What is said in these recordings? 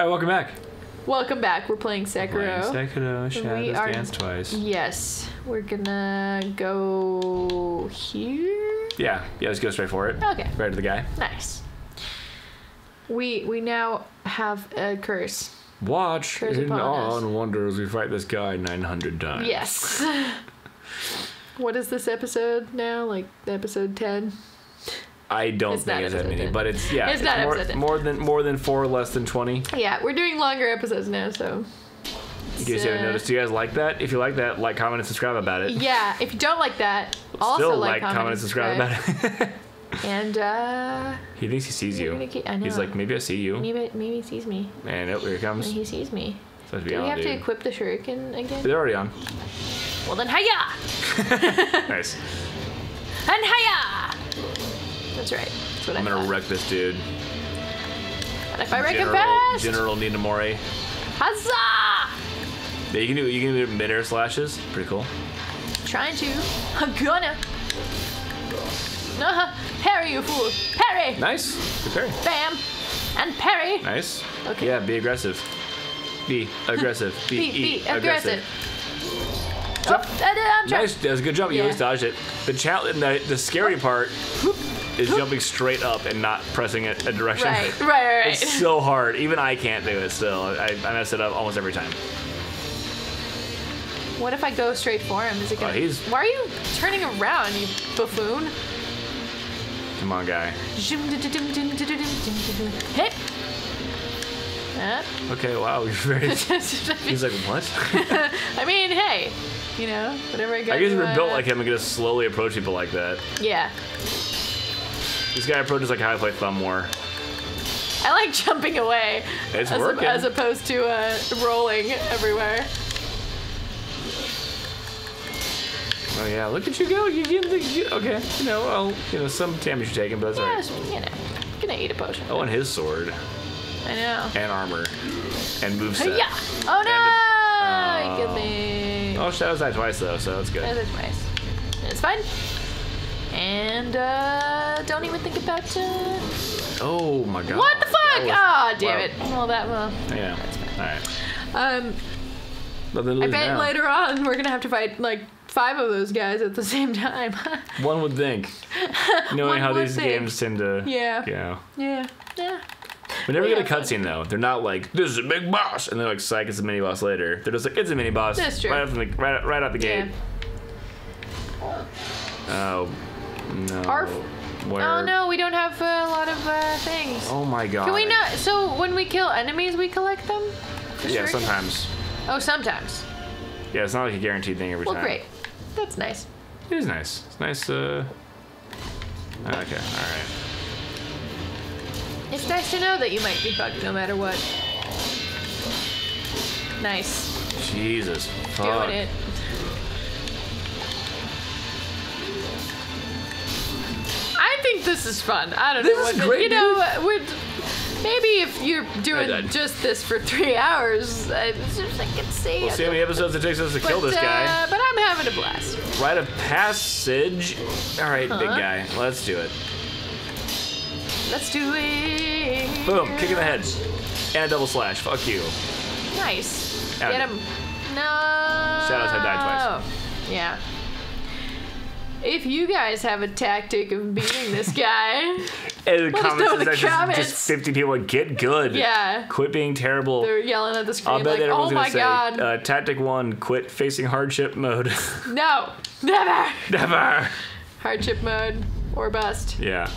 All right, welcome back. Welcome back. We're playing Sekiro. Sekiro, Shadows are- Dance twice. Yes, we're gonna go here. Yeah, yeah, let's go straight for it. Okay, Right to the guy. nice. We we now have a curse. Watch Curse in awe and wonder as we fight this guy 900 times. Yes. what is this episode now? Like episode ten? I don't It's think it's that episode many, but it's yeah, It's not more, more than more than four, less than 20. Yeah, we're doing longer episodes now, so. You haven't noticed, do you guys like that? If you like that, like, comment, and subscribe about it. Yeah, if you don't like that, also Still like, like, comment, and subscribe about it. And uh, he thinks he sees you. keep- I know. He's like, maybe I see you. maybe maybe he sees me. And oh, here he comes. And He sees me. Be Do we have to equip the shuriken again? They're already on. Well then, hiya! nice. And hiya! That's right. That's what I'm I gonna thought. wreck this dude. And if I wreck General, fast, General Ninamori. huzzah! Yeah, you can do you can do mid-air slashes. Pretty cool. Trying to. I'm gonna. Uh, parry, you fool! Parry! Nice. Good parry. Bam! And parry! Nice. Okay. Yeah, be aggressive. Be aggressive. Be, Be, be aggressive. Jump. Oh, I did- I'm trying. Nice. That was a good jump. You always dodged it. The the, the scary part is jumping straight up and not pressing a, a direction. Right, right, right. It's so hard. Even I can't do it still. I, I mess it up almost every time. What if I go straight for him? Is it gonna? Oh, he's- Why are you turning around, you buffoon? Come on, guy. Hit. Huh? Okay, wow, you're very. He's like, what? I mean, hey, you know, whatever I got. I guess if you, you're built uh, like him and gonna slowly approach people like that. Yeah, This guy approaches like how I play Thumb War. I like jumping away. It's as, working. as opposed to uh, rolling everywhere. Oh yeah, look at you go. You get the you, okay. You know, well, you know, some damage you're taking, but that's Yeah, alright. you know, gonna eat a potion. Oh, and his sword I know. and armor and moveset. Yeah. Oh no! And you killed me. Oh, Shadows died twice though, so that's good. That's nice. It's fine. And uh, don't even think about uh, Oh my god. what the fuck? Ah, damn wow. it. Well, that well. Yeah. All right. Um, I bet now. later on we're gonna have to fight like five of those guys at the same time. One would think, knowing how these think. games tend to. Yeah. Yeah. yeah. Yeah. We never Yeah, get a cutscene though. They're not like this is a big boss, and they're like psych, it's a mini boss later. They're just like it's a mini boss. That's true. Right out the right, right out the Yeah. gate. Oh no. Arf. Where? Oh no, we don't have uh, a lot of uh, things. Oh my god. Can we not? So when we kill enemies, we collect them. The Yeah, sometimes. Oh, sometimes. Yeah, it's not like a guaranteed thing every Well, time. great. That's nice. It is nice. It's nice. Uh. Okay. All right. It's nice to know that you might be fucked no matter what. Nice. Jesus. Fuck. Doing it. Think this is fun. I don't This know is what great, you know. uh, Would maybe if you're doing just this for three hours, I, just, I can see. We'll see how many episodes it takes us to kill this guy. uh, but I'm having a blast. Rite of passage. All right, big guy. Let's do it. Let's do it. Boom. Kick in the head. And a double slash. Fuck you. Nice. Out. Get him. No. Shadows have died twice. Yeah. If you guys have a tactic of beating this guy, And the comments is the that just, comments. just 50 people like, get good. yeah, Quit being terrible. they're yelling at the screen I'll bet like, everyone's "Oh gonna my say, god, Uh, tactic one, quit facing hardship mode. no, never!" Never. Hardship mode or bust. Yeah.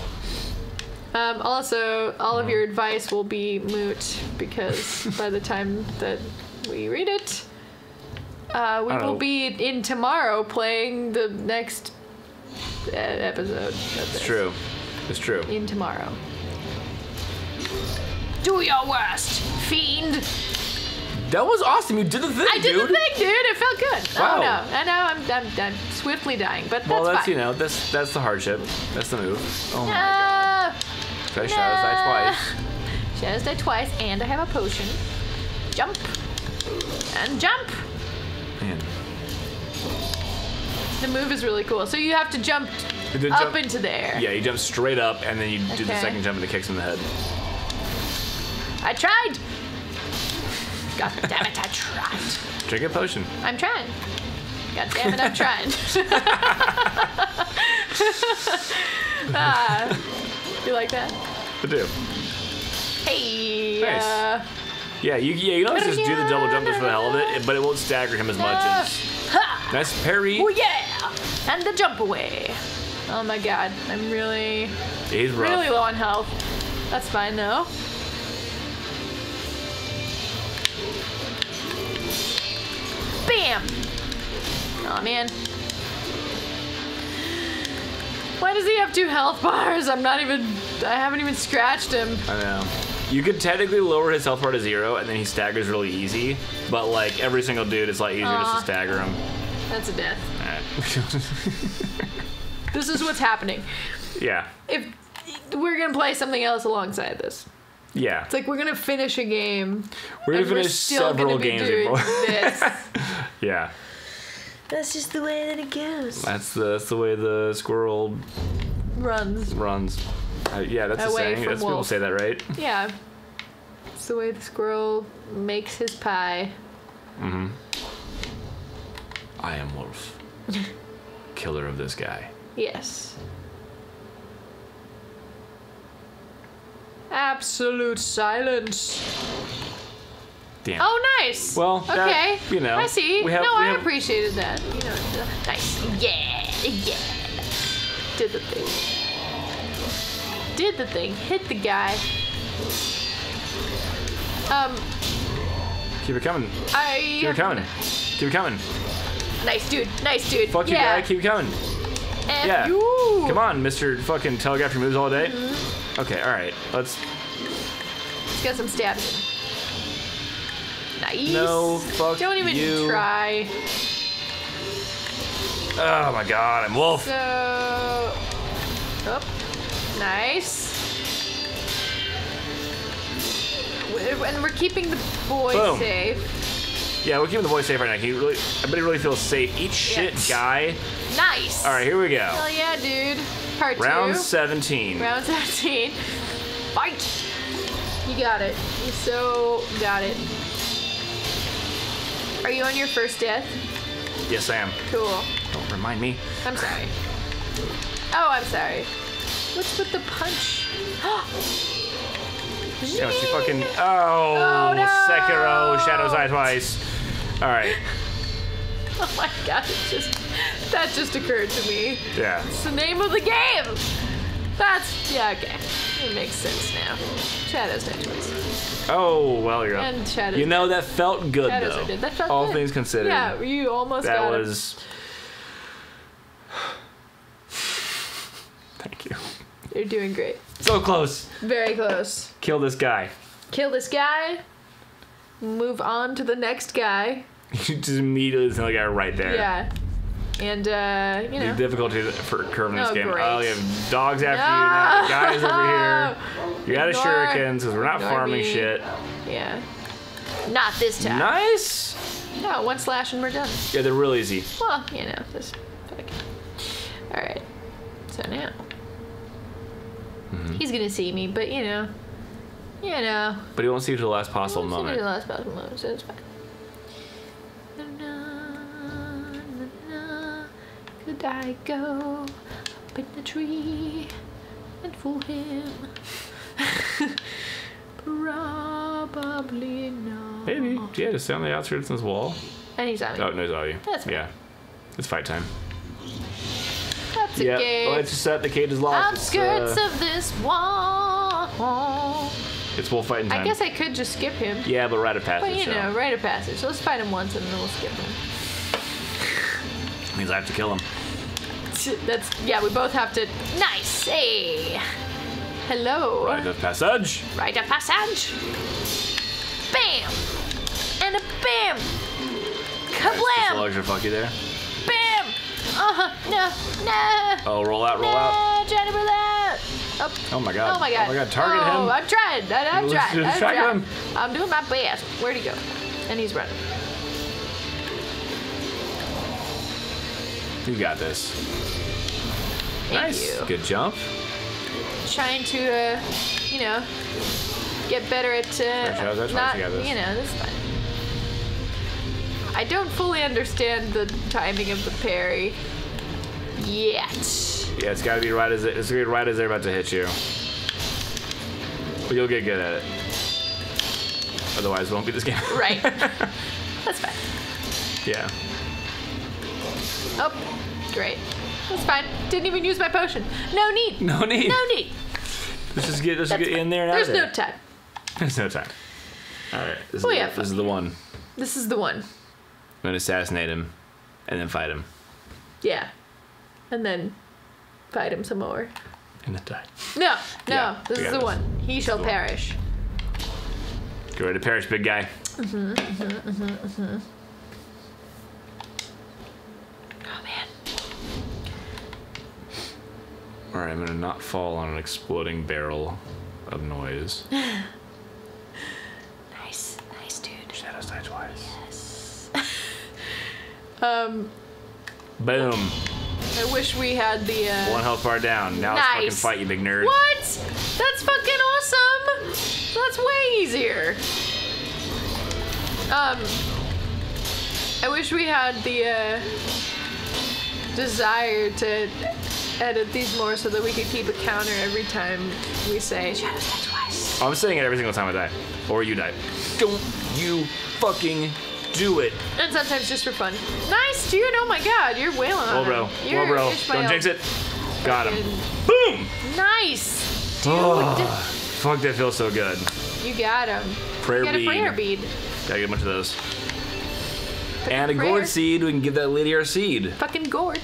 Um, also, all of your advice will be moot because by the time that we read it, uh, we will know. be in tomorrow playing the next episode. It's true. It's true. In tomorrow. Do your worst, fiend. That was awesome. You did the thing, I did dude. the thing, dude. It felt good. Wow. Oh no, I know I'm, I'm, I'm swiftly dying, but that's Well, that's fine. you know that's that's the hardship. That's the move. Oh my god. Ah, Try shadows die no. twice. Shadows die twice, and I have a potion. Jump and jump. Man. The move is really cool. So you have to jump The up jump- into there. Yeah, you jump straight up and then you do the second jump and it kicks in the head. I tried. God damn it, I tried. Drink a potion. I'm trying. God damn it, I'm trying. ah, you like that? I do. Hey. Nice. Uh, Yeah, you yeah, you can always just do the double jump just for the hell of it, but it won't stagger him as much. uh, As, nice parry. Oh yeah! And the jump away. Oh my god, I'm really, He's rough. really low on health. That's fine though. Bam! Oh man. Why does he have two health bars? I'm not even. I haven't even scratched him. I know. You could technically lower his health bar to zero, and then he staggers really easy. But like every single dude, it's like easier just to stagger him. That's a death. Alright. This is what's happening. yeah, If we're gonna play something else alongside this, yeah. it's like we're gonna finish a game. We're gonna finish we're still several gonna be games doing before. this. yeah, That's just the way that it goes. that's the that's the way the squirrel Runs. runs. Uh, yeah, that's a Away saying. from That's people say that, right? Yeah. It's the way the squirrel makes his pie. Mm-hmm. I am Wolf, killer of this guy. Yes. Absolute silence. Damn. Oh, nice. Well, that- okay. you know, I see. we have- no, we I have- appreciated that. You know, uh, nice. Yeah, yeah. Did the thing. Did the thing. Hit the guy. Um, Keep it coming. I. Keep it coming. Keep it coming. Nice dude. Nice dude. Fuck you, yeah. guy. Keep coming. F Yeah. you. Come on, Mr. Fucking telegraph your moves all day. Mm-hmm. Okay, all right. Let's. Let's get some stabs. Nice. No, fuck Don't even you. try. Oh my God, I'm Wolf. So. Oh. Nice. And we're keeping the boy Boom. safe. Yeah, we're keeping the boy safe right now. He really, he really feels safe. Eat shit, Yes. guy. Nice. All right, here we go. Hell yeah, dude. Part Round two. 17. Round 17. Fight! You got it. You so got it. Are you on your first death? Yes, I am. Cool. Don't remind me. I'm sorry. Oh, I'm sorry. What's with the punch? Yeah, she fucking. Oh, Oh, no. Sekiro, Shadow's Eye twice. All right. Oh my god, it just that just occurred to me. Yeah. It's the name of the game. That's yeah, okay. It makes sense now. Shadows next choice. Oh, well, you're up. And Shadows. You know, that felt good, Shadows though. are good. That felt All good. things considered. Yeah, you almost That got it. was. Thank you. You're doing great. So close. Very close. Kill this guy. Kill this guy. Move on to the next guy. You just immediately see the guy right there. Yeah. And uh, you The know. difficulty for curving this Oh, game. great. Oh, you have dogs after you now. Guys over here. You got a shurikens because we're not ignore farming me. shit. Yeah. Not this time. Nice. No, one slash and we're done. Yeah, they're real easy. Well, you know, this. Fuck. All right. So now. Mm-hmm. He's gonna see me, but you know. You know. But he won't see you till the last possible It's gonna be moment. the last possible moment, so it's fine. Could I go up in the tree and fool him? Probably not. Maybe. Yeah, just stay on the outskirts of this wall. And he's on me. Oh, no, he's on you. That's fine. Yeah. It's fight time. That's a Yeah. game. Oh, it's just set. The cage is locked. Outskirts uh, of this wall. It's wolf fighting time. I guess I could just skip him. Yeah, but rite of passage. But you so know, rite of passage. So let's fight him once and then we'll skip him. means I have to kill him. That's yeah. We both have to. Nice. Hey. Hello. Rite of passage. Rite of passage. Bam. And a bam. Kablam. lugs your fuck you there. Bam. Uh huh. No. No. Oh, roll out, roll out. No, Jennifer, that. Oh. Oh my god. Oh my god. Oh my god. Target oh, him. I'm trying. I, I'm trying. I'm trying. I'm doing my best. Where'd he go? And he's running. You got this. Thank nice. you. Good jump. Trying to, uh, you know, get better at uh, that's not, you you know, this is fine. I don't fully understand the timing of the parry yet. Yeah, it's gotta be right as it, it's gonna be right as they're about to hit you. But you'll get good at it. Otherwise, it won't be this game. Right. That's fine. yeah. Oh, great. That's fine. Didn't even use my potion. No need. No need. No need. Let's just get, let's just get in there and out There's there. no time. There's no time. All right. This, Oh, is, yeah, the, this is the one. This is the one. I'm gonna assassinate him, and then fight him, Yeah. And then fight him some more. and then die. No, no. Yeah, this is the one. He shall one. perish. Go ready to perish, big guy. Mm-hmm. Oh man. All right, I'm gonna not fall on an exploding barrel of noise. Nice, nice dude. Shadows die twice. Yes. um, Boom. I wish we had the. Uh, One health bar down. Now let's fucking Nice. fight, you big nerd. What? That's fucking awesome! That's way easier. Um, I wish we had the uh, desire to edit these more so that we could keep a counter every time we say shadows die twice. I'm saying it every single time I die, or you die. Don't you fucking do it, And sometimes just for fun. Nice, dude! Oh my god, you're wailing on well, bro. him. Well, bro. Ishmael. Don't jinx it. Got him. Boom. Nice, dude. Oh, fuck, that feels so good. You got him. Prayer You got a bead. prayer bead. Gotta get a bunch of those. And a prayer. gourd seed. We can give that lady our seed. Fucking gourd.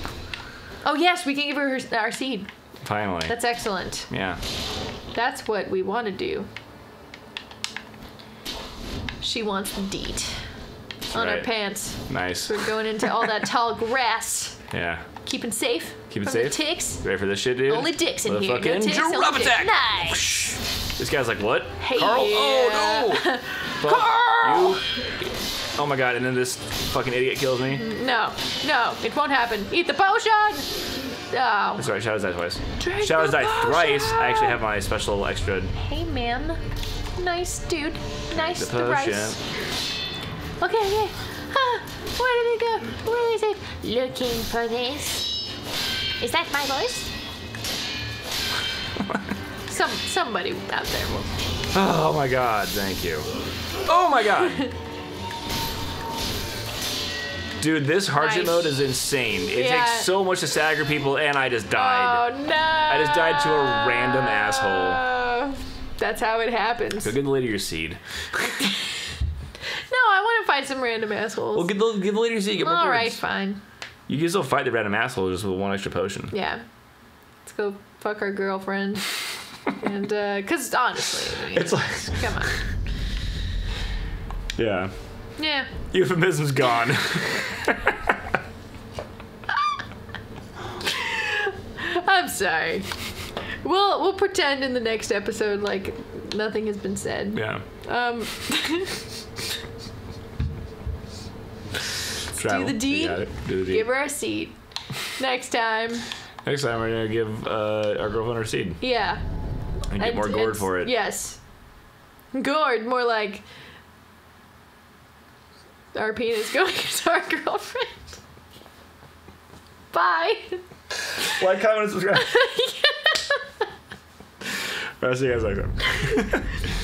Oh yes, we can give her her- our seed. Finally. That's excellent. yeah. That's what we want to do. She wants the deet on right. pants. Nice. We're going into all that tall grass. Yeah. Keeping safe. Keep it from The safe. ticks. Ready for this shit, dude? Only dicks in here. No ticks, giraffe attack. Nice. This guy's like, what? Hey, Carl? yeah. Oh no! Fuck you. Oh my god! And then this fucking idiot kills me. Mm, no, no, it won't happen. Eat the potion. Oh. That's right. Shadows die twice. Drink Shadows die thrice. I actually have my special extra. Hey, man. Nice dude. Nice The potion. rice. Okay, okay. Ah, where did it go? Where is it? Looking for this. Is that my voice? Some somebody out there will. Oh my god! Thank you. Oh my god! Dude, this hardship Nice. mode is insane. It Yeah. takes so much to stagger people, and I just died. Oh no! I just died to a random asshole. That's how it happens. Go give the lady your seed. No, I want to find some random assholes. Well, give the, give the lady your seed. Get more All right, gourds. fine. You can still fight the random asshole just with one extra potion. Yeah. Let's go fuck our girlfriend. and, uh, cause honestly, I mean, It's like, come on. yeah. Yeah. Euphemism's gone. I'm sorry. We'll we'll pretend in the next episode like nothing has been said. yeah. Um, Travel. the deed. Do the deed. give her a seat. Next time, Next time we're gonna give uh, our girlfriend her seed yeah. and get And more gourd for it. Yes. Gourd, more like our penis going to our girlfriend. Bye. Like, comment, and subscribe. I'll see you guys next time.